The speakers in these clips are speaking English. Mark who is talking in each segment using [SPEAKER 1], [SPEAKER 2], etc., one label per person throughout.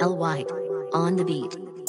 [SPEAKER 1] L White on the beat.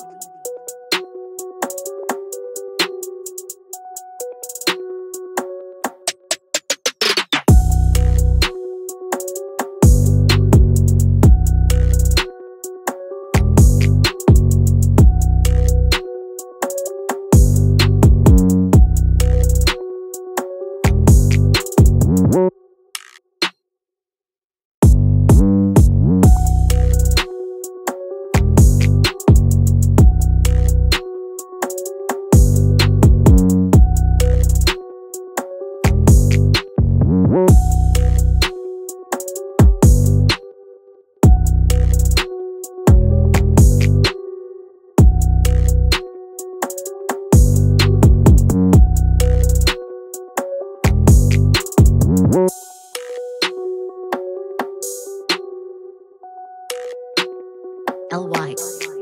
[SPEAKER 1] L-Y,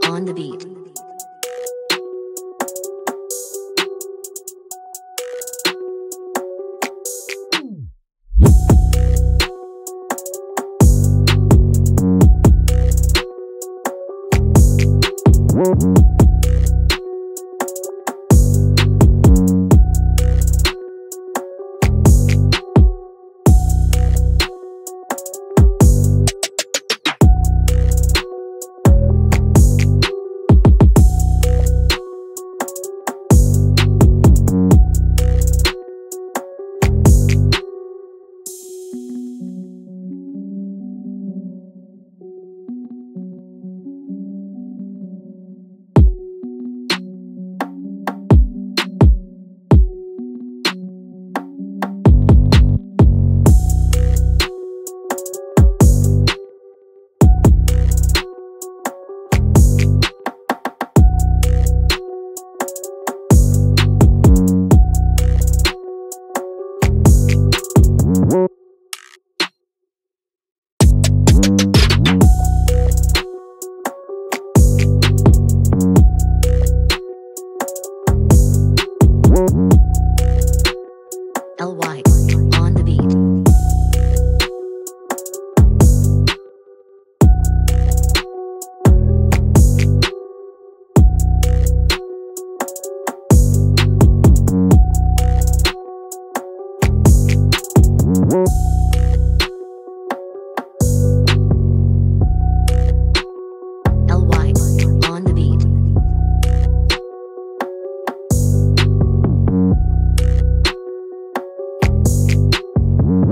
[SPEAKER 1] on the beat. Mm-hmm.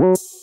[SPEAKER 1] you